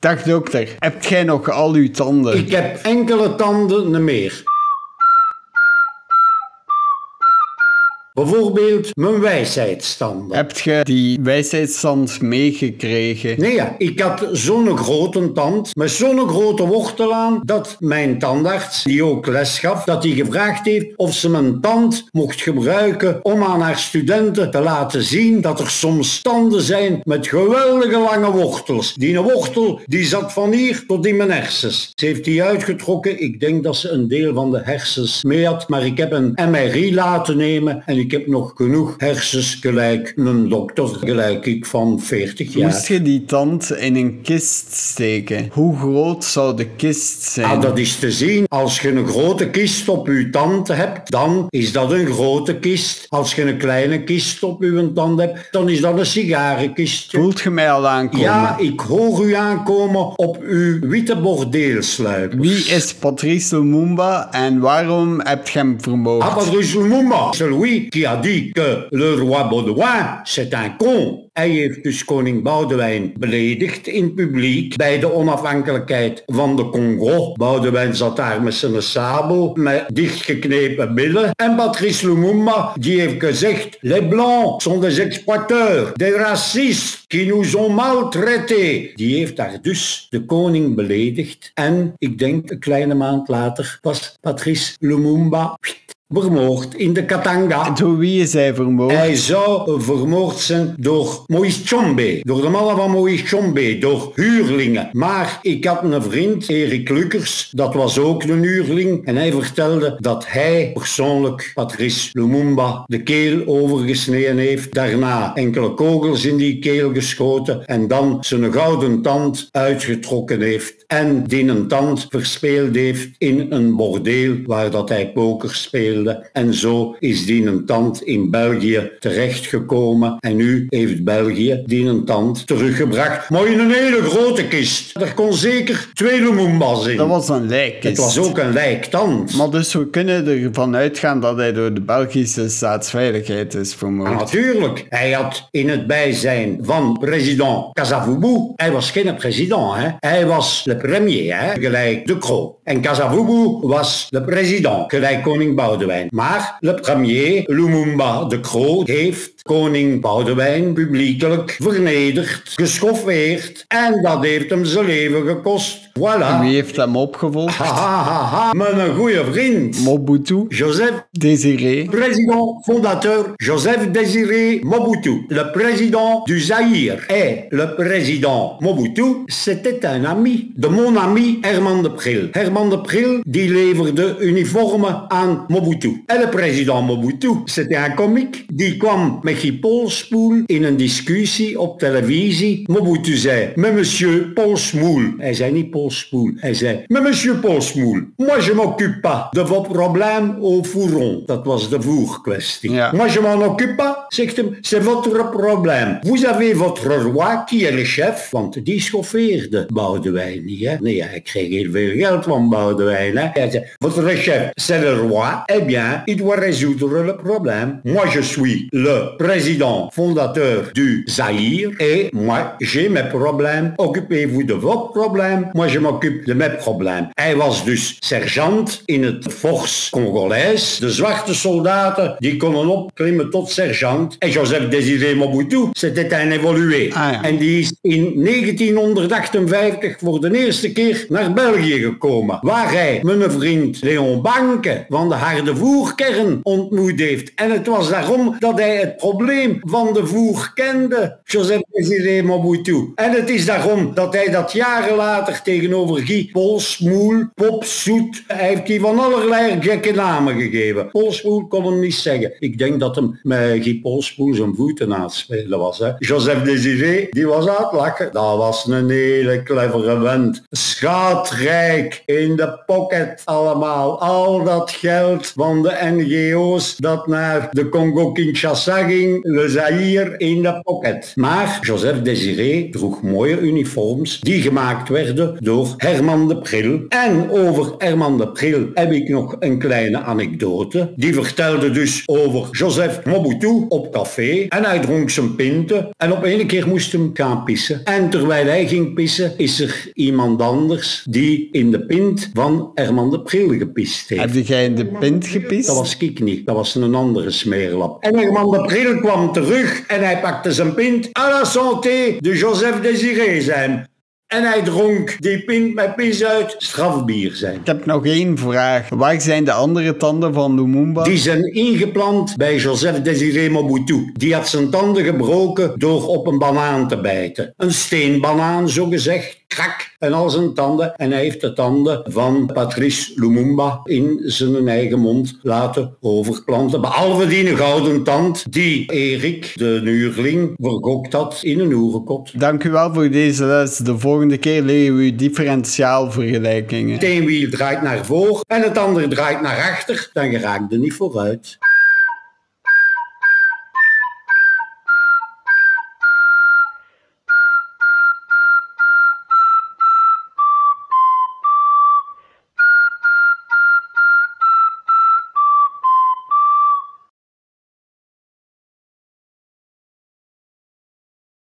Dag dokter, hebt jij nog al uw tanden? Ik heb enkele tanden meer. Bijvoorbeeld mijn wijsheidstanden. Heb je die wijsheidsstand meegekregen? Nee, ja, ik had zo'n grote tand met zo'n grote wortel aan dat mijn tandarts, die ook les gaf, dat hij gevraagd heeft of ze mijn tand mocht gebruiken om aan haar studenten te laten zien dat er soms tanden zijn met geweldige lange wortels. Die wortel die zat van hier tot in mijn hersens. Ze heeft die uitgetrokken. Ik denk dat ze een deel van de hersens mee had, maar ik heb een MRI laten nemen en ik heb nog genoeg hersens gelijk een dokter, gelijk ik van 40 jaar. Moest je die tand in een kist steken? Hoe groot zou de kist zijn? Ah, dat is te zien. Als je een grote kist op je tand hebt, dan is dat een grote kist. Als je een kleine kist op je tand hebt, dan is dat een sigarenkist. Voelt je mij al aankomen? Ja, ik hoor u aankomen op uw witte bordeelsluipers. Wie is Patrice Lumumba en waarom hebt je hem vermoord? Ah, Patrice Lumumba, celui qui a dit que le roi Baudouin, c'est un con. Hij heeft dus koning Boudewijn beledigd in publiek bij de onafhankelijkheid van de Congo. Boudewijn zat daar met zijn sabel, met dichtgeknepen billen. En Patrice Lumumba, die heeft gezegd, les blancs sont des exploiteurs, des racistes qui nous ont maltraités. Die heeft daar dus de koning beledigd. En ik denk een kleine maand later was Patrice Lumumba vermoord in de Katanga. Door wie is hij vermoord? Hij zou vermoord zijn door Moïse Chombe, door de mannen van Moïse Chombe, door huurlingen. Maar ik had een vriend, Erik Lukkers, dat was ook een huurling. En hij vertelde dat hij persoonlijk Patrice Lumumba de keel overgesneden heeft. Daarna enkele kogels in die keel geschoten en dan zijn gouden tand uitgetrokken heeft. En die een tand verspeeld heeft in een bordeel waar dat hij poker speelde. En zo is die een tand in België terechtgekomen. En nu heeft België die een tand teruggebracht. Maar in een hele grote kist. Er kon zeker twee Lumumba's in. Dat was een lijkkist. Het was ook een lijktand. Maar dus we kunnen ervan uitgaan dat hij door de Belgische staatsveiligheid is vermoord. Natuurlijk. Hij had in het bijzijn van president Kasavubu, hij was geen president, hè? hij was de premier, hè? gelijk de Croo. En Kasavubu was de president, gelijk koning Boudewijn. Maar le premier, Lumumba de Croo, heeft koning Boudewijn publiekelijk vernederd, geschoffeerd en dat heeft hem zijn leven gekost. Voilà. Wie heeft hem opgevolgd? Ha, ha, ha, ha. Mijn goede vriend. Mobutu. Joseph Désiré. Président fondateur Joseph Désiré Mobutu, le président du Zaïre. Et le président Mobutu, c'était un ami de mon ami Herman de Pril. Herman de Pril, die leverde uniformen aan Mobutu. En le président Mobutu, c'était un comique, die kwam met Guy Polspoel in een discussie op televisie. Mobutu zei, mais monsieur Polsmoel. Hij zei niet Polspoel, hij zei, mais monsieur Polsmoel, moi je m'occupe pas de vos problèmes au fourron. Dat was de voerkwestie. Ja. Moi je m'en occupe pas, zegt hem, c'est votre problème. Vous avez votre roi qui est le chef, want die schoffeerde Boudewijn niet, hè. Nee, hij kreeg heel veel geld van Boudewijn, hè. Votre chef, c'est le roi, eh bien, il doit résoudre le problème. Moi je suis le président fondateur du Zaïre, et moi j'ai mes problèmes, occupez-vous de vos problèmes, moi je m'occupe de mes problèmes. Hij was dus sergeant in het Force Congolais. De zwarte soldaten die konden opklimmen tot sergeant. En Joseph Désiré Mobutu, c'était un évolué. Ah, ja. En die is in 1958 voor de eerste keer naar België gekomen. Waar hij mijn vriend Leon Banke van de harde voerkern ontmoet heeft. En het was daarom dat hij het probleem van de voer kende. Joseph Désiré Mobutu. En het is daarom dat hij dat jaren later tegenover Guy Polsmoel, Popsoet, hij heeft die van allerlei gekke namen gegeven. Polsmoel kon hem niet zeggen. Ik denk dat hem met Guy Polsmoel zijn voeten aan spelen was. Hè. Joseph Désiré, die was aan het lachen. Dat was een hele clevere vent. Schatrijk in de pocket allemaal. Al dat geld van de NGO's dat naar de Congo-Kinshasa ging, le Zaïre in de pocket. Maar Joseph Désiré droeg mooie uniforms die gemaakt werden door Herman de Pril. En over Herman de Pril heb ik nog een kleine anekdote. Die vertelde dus over Joseph Mobutu op café en hij dronk zijn pinten en op een keer moest hem gaan pissen. En terwijl hij ging pissen is er iemand anders die in de pint van Herman de Pril gepist heeft. Heb jij in de pint gepist? Dat was ik niet, dat was een andere smeerlap. En Herman de Pril kwam terug en hij pakte zijn pint. À la santé de Joseph Désiré zijn. En hij dronk die pint met pis uit strafbier zijn. Ik heb nog één vraag. Waar zijn de andere tanden van Lumumba? Die zijn ingeplant bij Joseph Désiré Mobutu. Die had zijn tanden gebroken door op een banaan te bijten. Een steenbanaan, zo gezegd. Krak. En al zijn tanden. En hij heeft de tanden van Patrice Lumumba in zijn eigen mond laten overplanten. Behalve die een gouden tand die Erik, de nuurling, vergokt had in een oerenkot. Dank u wel voor deze les. De volgende keer leren we u differentiaalvergelijkingen. Het een wiel draait naar voren en het andere draait naar achter. Dan geraakt er niet vooruit.